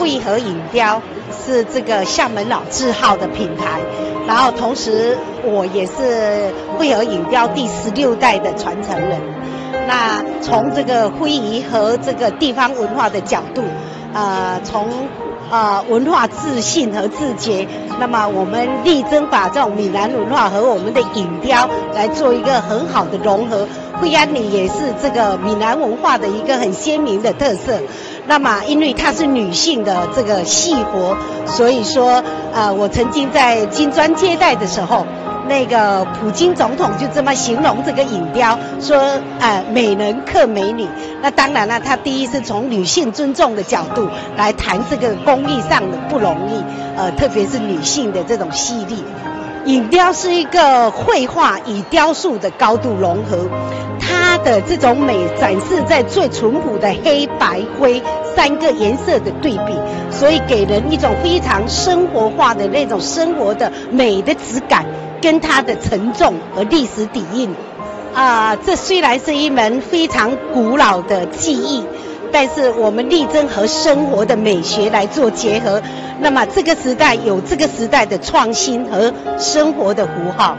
汇合影雕是这个厦门老字号的品牌，然后同时我也是汇合影雕第十六代的传承人。那从这个徽仪和这个地方文化的角度，呃，从啊文化自信和自觉，那么我们力争把这种闽南文化和我们的影雕来做一个很好的融合。惠安里也是这个闽南文化的一个很鲜明的特色。那么，因为它是女性的这个戏活，所以说，呃，我曾经在金砖接待的时候，那个普京总统就这么形容这个影雕，说，呃，美人克美女。那当然了，他第一是从女性尊重的角度来谈这个工艺上的不容易，呃，特别是女性的这种犀利。影雕是一个绘画与雕塑的高度融合，它的这种美展示在最淳朴的黑白灰三个颜色的对比，所以给人一种非常生活化的那种生活的美的质感，跟它的沉重和历史底蕴。啊，这虽然是一门非常古老的技艺。但是我们力争和生活的美学来做结合，那么这个时代有这个时代的创新和生活的符号。